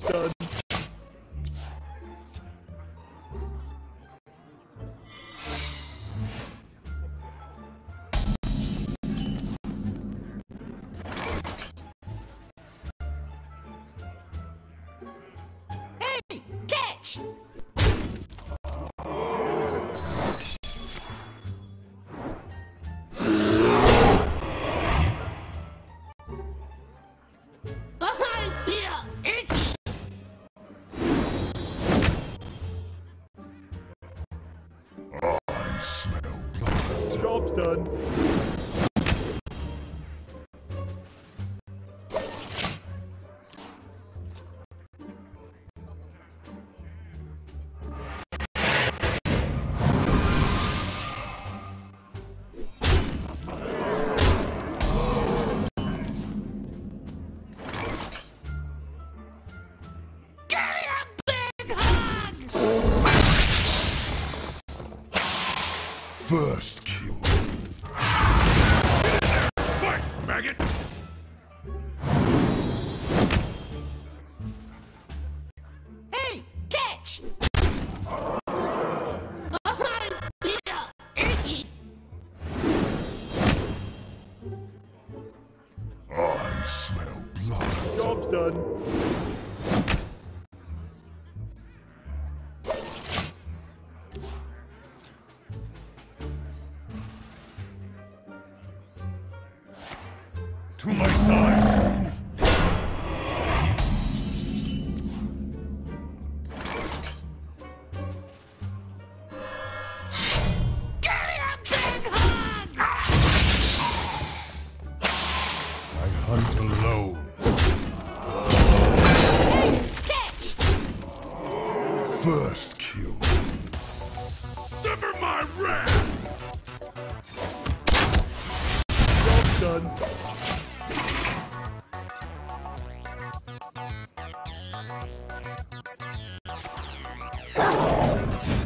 Job's done. Hey, catch! Job's done. First kill. Maggot! Hey, catch! Behind here, I smell blood. Job's done. To my side! Give me big hug! I hunt alone. First kill. Sever my wrath! Job's done. Oh!